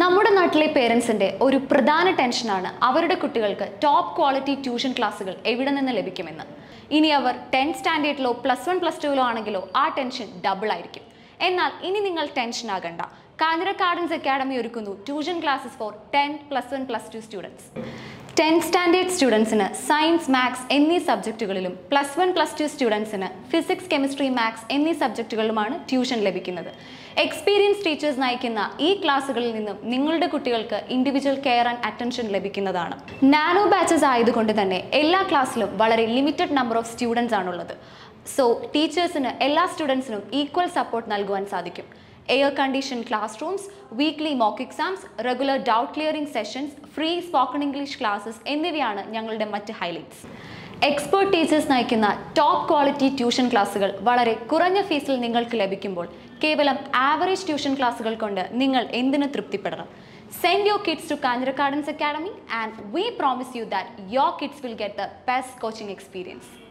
നമ്മുടെ നാട്ടിലെ പേരൻസിന്റെ ഒരു പ്രധാന ടെൻഷനാണ് അവരുടെ കുട്ടികൾക്ക് ടോപ്പ് ക്വാളിറ്റി ട്യൂഷൻ ക്ലാസ്സുകൾ എവിടെ നിന്ന് ലഭിക്കുമെന്ന്. ഇനി അവർ ടെൻത്ത് സ്റ്റാൻഡേർഡിലോ പ്ലസ് വൺ പ്ലസ് ടുവിലോ ആണെങ്കിലോ ആ ടെൻഷൻ ഡബിൾ ആയിരിക്കും. എന്നാൽ ഇനി നിങ്ങൾ ടെൻഷൻ ആകണ്ട. കാഞ്ഞിര ഗാർഡൻസ് അക്കാഡമി ഒരുക്കുന്നു tuition classes for ten plus one plus two students tenth standard സ്റ്റുഡൻസിന് സയൻസ് മാത്സ് എന്നീ സബ്ജക്റ്റുകളിലും പ്ലസ് വൺ പ്ലസ് ടു സ്റ്റുഡൻസിന് ഫിസിക്സ് കെമിസ്ട്രി മാത്സ് എന്നീ സബ്ജക്റ്റുകളിലുമാണ് ട്യൂഷൻ ലഭിക്കുന്നത്. എക്സ്പീരിയൻസ് ടീച്ചേഴ്സ് നയിക്കുന്ന ഈ ക്ലാസ്സുകളിൽ നിന്നും നിങ്ങളുടെ കുട്ടികൾക്ക് ഇൻഡിവിജ്വൽ കെയർ ആൻഡ് അറ്റൻഷൻ ലഭിക്കുന്നതാണ്. നാനോ ബാച്ചസ് ആയതുകൊണ്ട് തന്നെ എല്ലാ ക്ലാസ്സിലും വളരെ ലിമിറ്റഡ് നമ്പർ ഓഫ് സ്റ്റുഡൻസ് ആണുള്ളത്. സോ ടീച്ചേഴ്സിന് എല്ലാ സ്റ്റുഡൻസിനും ഈക്വൽ സപ്പോർട്ട് നൽകുവാൻ സാധിക്കും. Class rooms weekly mock exams regular doubt clearing sessions free spoken English classes എന്നിവയാണ് ഞങ്ങളുടെ മറ്റ് ഹൈലൈറ്റ്സ് എക്സ്പേർട്ട് ടീച്ചേഴ്സ് നയിക്കുന്ന ടോപ്പ് ക്വാളിറ്റി ട്യൂഷൻ ക്ലാസ്സുകൾ വളരെ കുറഞ്ഞ ഫീസിൽ നിങ്ങൾക്ക് ലഭിക്കുമ്പോൾ കേവലം ആവറേജ് ട്യൂഷൻ ക്ലാസ്സുകൾ കൊണ്ട് നിങ്ങൾ എന്തിനു തൃപ്തിപ്പെടണം? Send your kids to Kanjira gardens academy and we promise you that your kids will get the best coaching experience